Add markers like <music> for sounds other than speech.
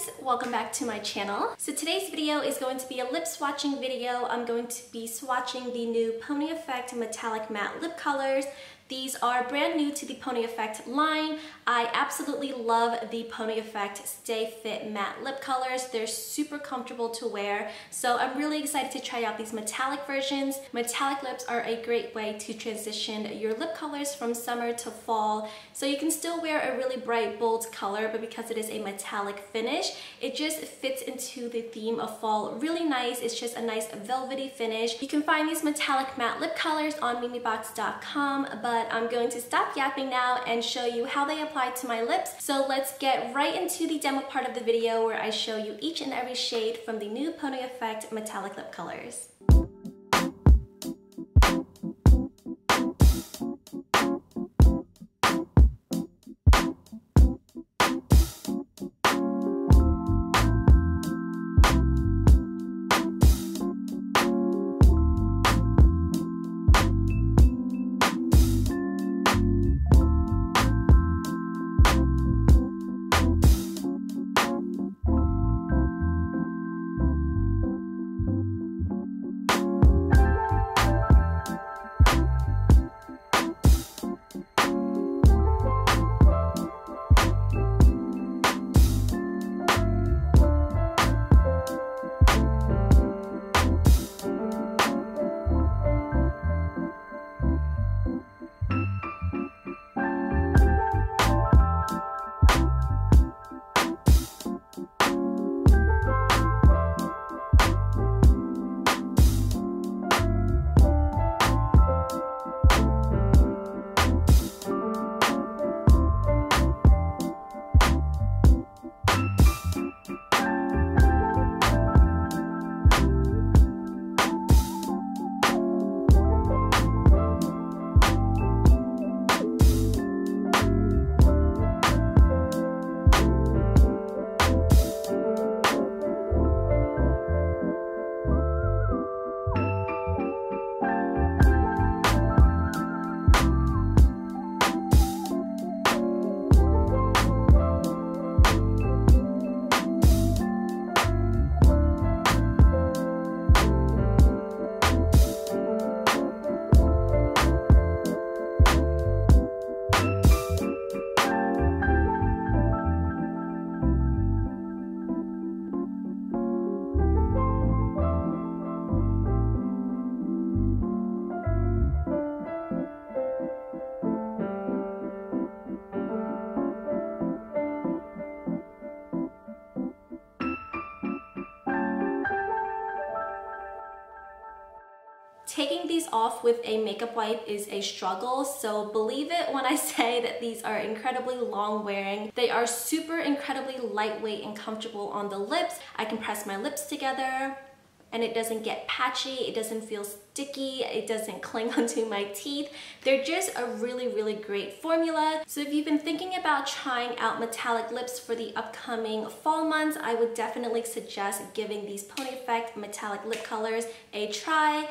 guys, welcome back to my channel. So today's video is going to be a lip swatching video. I'm going to be swatching the new Pony Effect Metallic Matte Lip Colors. These are brand new to the Pony Effect line. I absolutely love the Pony Effect Stay Fit Matte Lip Colors. They're super comfortable to wear, so I'm really excited to try out these metallic versions. Metallic lips are a great way to transition your lip colors from summer to fall, so you can still wear a really bright, bold color, but because it is a metallic finish, it just fits into the theme of fall really nice. It's just a nice velvety finish. You can find these metallic matte lip colors on memebox.com, but but I'm going to stop yapping now and show you how they apply to my lips. So let's get right into the demo part of the video where I show you each and every shade from the new Pony Effect metallic lip colors. Taking these off with a makeup wipe is a struggle, so believe it when I <laughs> say that these are incredibly long wearing. They are super incredibly lightweight and comfortable on the lips. I can press my lips together and it doesn't get patchy, it doesn't feel sticky, it doesn't <laughs> cling onto my teeth. They're just a really, really great formula. So if you've been thinking about trying out metallic lips for the upcoming fall months, I would definitely suggest giving these Pony Effect metallic lip colors a try.